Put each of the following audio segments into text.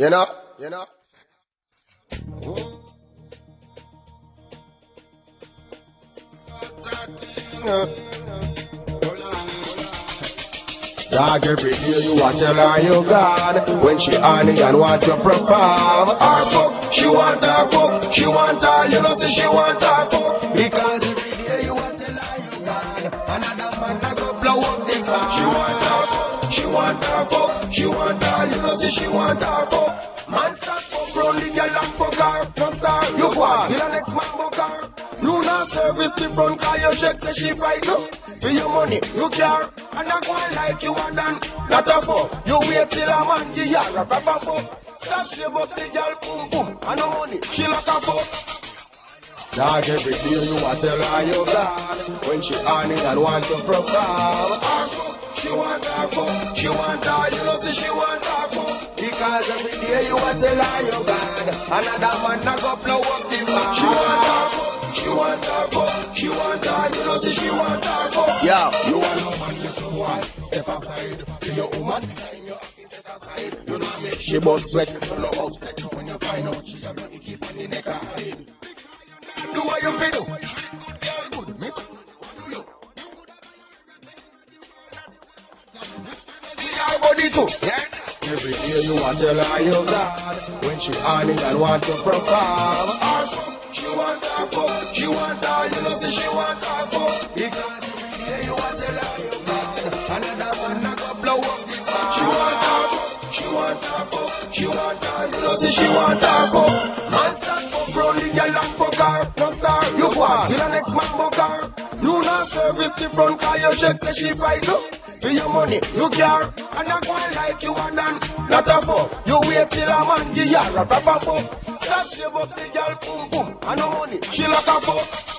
You know, you know. Dog every day you tell her you gone When she honey and want to perform Her fuck, she want her fuck She want her, you know say she want her fuck Because every day you tell her you gone Another man a go blow up the farm She want her fuck, she want her fuck She want her, you know say she want her fuck Man start fuck round the girl and fuck her No star, you go on till the next man book her You not service the front car your check say she fight no. For your money, you care, and I go on like you are done. Not a fuck, you wait till a man give you a proper fuck. Stop shave up the girl, boom boom, and no money, she like a fuck. Every day you a tell her you gone When she on and want to fuck, she want her fuck She want her, you know say she want her fuck Because every day you a tell lie, you gone Another man a go blow up the farm She want her fuck, she want her fuck She want her, you know say she want her fuck Yeah, you want no man little boy Step aside, to your woman. Time your happy set aside. You know make she bust sweat. You know upset when you find out She a bloody keep on the neck of her head do what you feel body too, yeah. Every day you want tell her oh you God. When she on it want to perform. She want her fuck She want her, you know she want her fuck Because every day you want tell her oh you God. Another man a go blow up the farm She want her fuck, she want her fuck She want her, you know she want her fuck Man stand round the girl and fuck her No star, you on. Till the next man book her You not service the front car your check say she fight no for your money, you care, and I go on like you are done. Not a fuck, you wait till a man give you a proper fuck. Stop shave up the girl, boom boom, and no money, she like a fuck.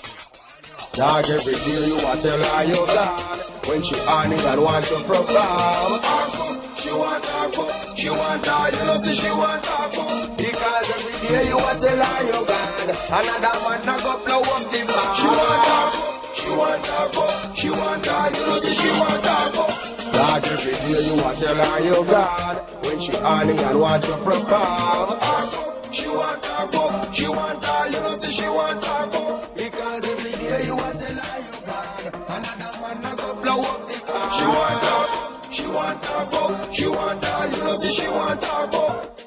Dog every day you a tell her you gone. When she on it and want to perform Her fuck, she want her fuck She want her, you know say she want her fuck Because every day you a tell her you gone. Another man a go blow up Every day you a tell her you gone When she on it and want to perform she want her fuck She want her, you know she want her fuck Because every day you a tell her you gone Another man a go blow up the farm She want her. She want her fuck She want her, you know she want her fuck